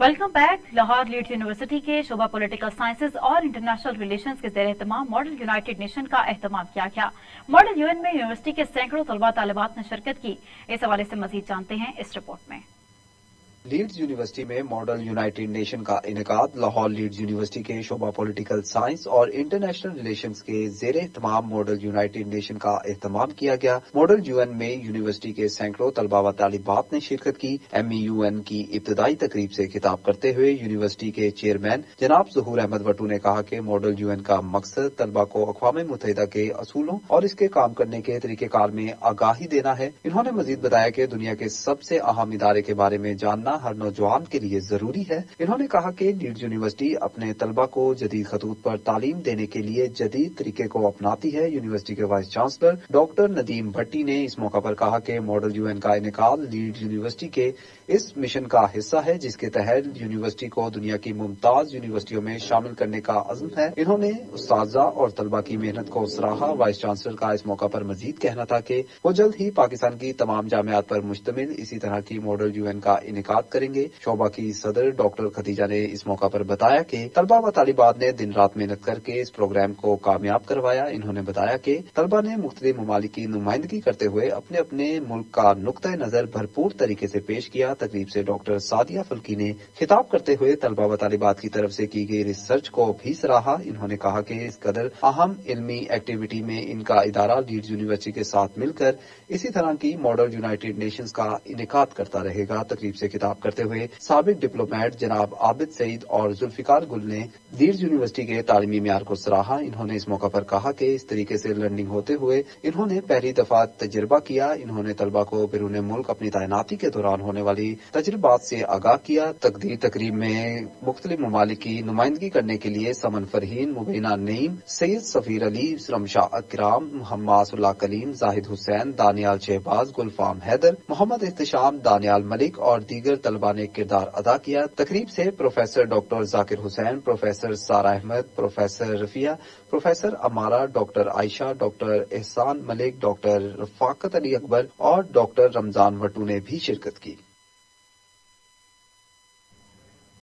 Welcome back Lahore Leeds University के शोभा political sciences और इंटरनेशनल रिलेशंस के जेर एहतमाम मॉडल यूनाइटेड नेशन का अहतमाम किया गया। मॉडल यूएन में यूनिवर्सिटी के सैकड़ों तलबा तालिबात ने शिरकत की। इस हवाले से मजीद जानते हैं इस रिपोर्ट में। लीड्स यूनिवर्सिटी में मॉडल यूनाइटेड नेशन का इनका, लाहौर लीड्स यूनिवर्सिटी के शोभा पॉलिटिकल साइंस और इंटरनेशनल रिलेशंस के जेर एहतमाम मॉडल यूनाइटेड नेशन का अहतमाम किया गया। मॉडल यूएन में यूनिवर्सिटी के सैकड़ों तलबा व तालिबात ने शिरकत की। एम ई यू एन की इब्तदाई तकरीब से खिताब करते हुए यूनिवर्सिटी के चेयरमैन जनाब जहूर अहमद वटू ने कहा कि मॉडल यूएन का मकसद तलबा को अकवा मुतहदा के असूलों और इसके काम करने के तरीकेकार में आगाही देना है। इन्होंने मजीद बताया कि दुनिया के सबसे अहम इदारे के बारे में जानना हर नौजवान के लिए ज़रूरी है। इन्होंने कहा कि लीड्स यूनिवर्सिटी अपने तलबा को जदीद खतूत पर तालीम देने के लिए जदीद तरीके को अपनाती है। यूनिवर्सिटी के vice chancellor doctor Nadeem Bhatti ने इस मौका पर कहा कि मॉडल यूएन का इनका लीड्स यूनिवर्सिटी के इस मिशन का हिस्सा है, जिसके तहत यूनिवर्सिटी को दुनिया की मुमताज़ यूनिवर्सिटियों में शामिल करने का अजम है। इन्होंने उस्ताजा और तलबा की मेहनत को सराहा। वाइस चांसलर का इस मौका पर मजीद कहना था कि वो जल्द ही पाकिस्तान की तमाम जामियात पर मुश्तमिल। इसी तरह की मॉडल यूएन का इनका करेंगे शोबा की सदर डॉक्टर खतीजा ने इस मौका पर बताया कि तलबा व तालिबात ने दिन रात मेहनत करके इस प्रोग्राम को कामयाब करवाया इन्होंने बताया कि तलबा ने मुख्तलिफ़ ममालिक की नुमाइंदगी करते हुए अपने अपने मुल्क का नुकता नज़र भरपूर तरीके से पेश किया तकरीब से डॉक्टर सादिया फल्की ने खिताब करते हुए तलबा व तालिबात की तरफ़ से की गई रिसर्च को भी सराहा इन्होंने कहा कि इस कदर अहम इलमी एक्टिविटी में इनका इदारा लीड्स यूनिवर्सिटी के साथ मिलकर इसी तरह की मॉडल यूनाइटेड नेशंस का इनका करता रहेगा तकरीब से खिताब करते हुए सबक डिप्लोमेट जनाब आबिद सईद और जुल्फिकार गुल ने लीड्स यूनिवर्सिटी के तालीमी म्यार को सराहा। इन्होंने इस मौका पर कहा कि इस तरीके से लर्निंग होते हुए इन्होंने पहली दफ़ा तजर्बा किया। इन्होंने तलबा को बिरून मुल्क अपनी तैनाती के दौरान होने वाली तजर्बात से आगाह किया। तकदीर तकरीब में मुख्तलिफ़ ममालिक की नुमाइंदगी करने के लिए समन फरहीन मुबीना नईम, सैयद सफीर अली रमशाह अकराम मोहम्मद कलीम, जाहिद हुसैन, दानियाल शहबाज, गुलफाम हैदर, मोहम्मद एहतशाम दानियाल मलिक और दीगर तलबा ने किरदार अदा किया। तकरीब से professor doctor Zakir Hussain, professor Sara Ahmed, professor Rafia, professor Amara, doctor Ayesha, doctor Ehsan Malik, doctor Rafaqat Ali Akbar और डॉक्टर रमज़ान वटू ने भी शिरकत की।